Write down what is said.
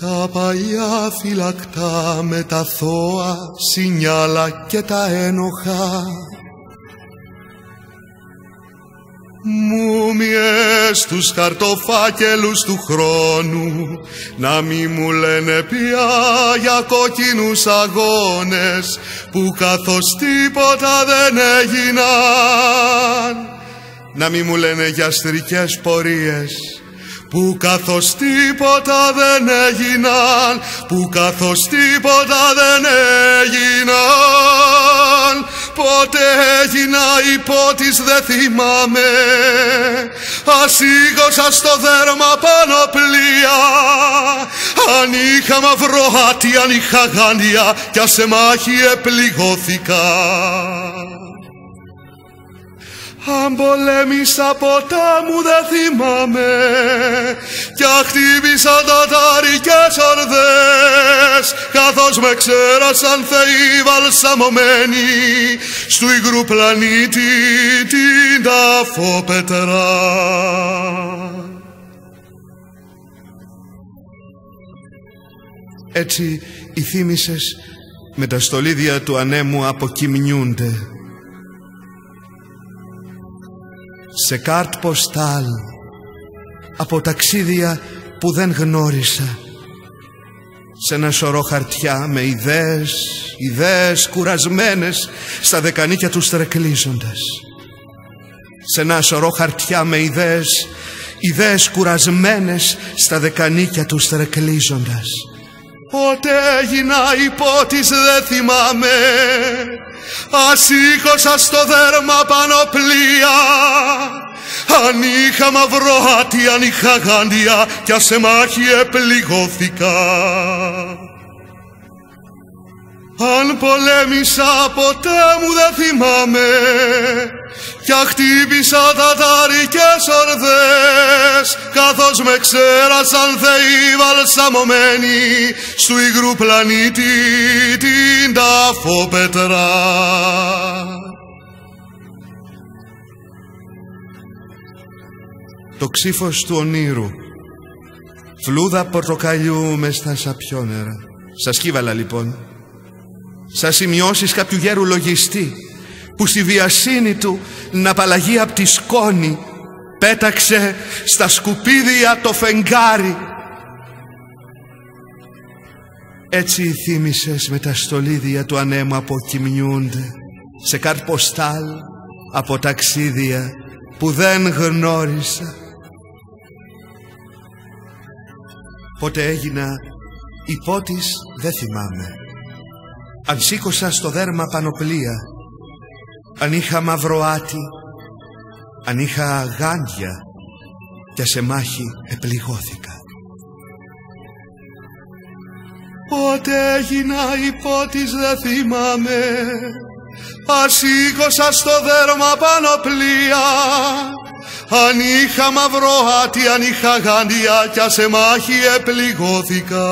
Τα παλιά φυλακτά με τα θώα σινιάλα και τα ένοχα. Μούμιες τους χαρτοφάκελους του χρόνου να μη μου λένε πια για κόκκινους αγώνες που καθώς τίποτα δεν έγιναν. Να μη μου λένε για στρικές πορείες που καθώς τίποτα δεν έγιναν, που καθώς τίποτα δεν έγιναν, πότε έγινα υπότις δεν θυμάμαι, ασίγωσα στο δέρμα πανοπλία, αν είχα μαυρό άτι, αν είχα γάντια, κι σε μάχη επληγώθηκα. Αν πολέμησα ποτά μου δεν θυμάμαι. Κι χτύπησα τα ταρικές ορδές Καθώς με ξέρασαν θεοί βαλσαμωμένοι Στου υγρού πλανήτη την τάφο πετρά. Έτσι οι θύμησες με τα στολίδια του ανέμου αποκοιμνιούνται σε κάρτ ποστάλ από ταξίδια που δεν γνώρισα. Σε ένα σωρό χαρτιά με ιδέες, ιδέες κουρασμένες στα δεκανίκια τους στρεκλίζοντας. Σε ένα σωρό χαρτιά με ιδέες, ιδέες κουρασμένες στα δεκανίκια τους στρεκλίζοντας Πότε έγινα υπότις δεν θυμάμαι. Ασύχωσα στο δέρμα πανοπλία. Αν είχα μαυρό άτι, αν είχα γάντια Κι σε μάχη επληγώθηκα. Αν πολέμησα ποτέ μου δεν θυμάμαι Κι χτύπησα τα ταρικές ορδές Καθώς με ξέρασαν θεοί βαλσαμωμένοι Στου υγρού πλανήτη την τάφο πετρά Το ξύφος του ονείρου Φλούδα πορτοκαλιού μες στα σαπιόνερα. Σας κύβαλα λοιπόν. Σας σημειώσεις κάποιου γέρου λογιστή που στη βιασύνη του να απαλλαγεί από τη σκόνη πέταξε στα σκουπίδια το φεγγάρι. Έτσι οι θύμησες με τα στολίδια του ανέμου αποκοιμνιούνται σε καρποστάλ από ταξίδια που δεν γνώρισα. Πότε έγινα υπότις δεν θυμάμαι. Αν σήκωσα στο δέρμα πανοπλία αν είχα μαυροάτι, αν είχα γάντια και σε μάχη επληγώθηκα. Πότε έγινα υπότις δεν θυμάμαι Ασήκωσα στο δέρμα πανοπλία Αν είχα μαύρο άτι, αν είχα γάντια Κι σε μάχη επληγώθηκα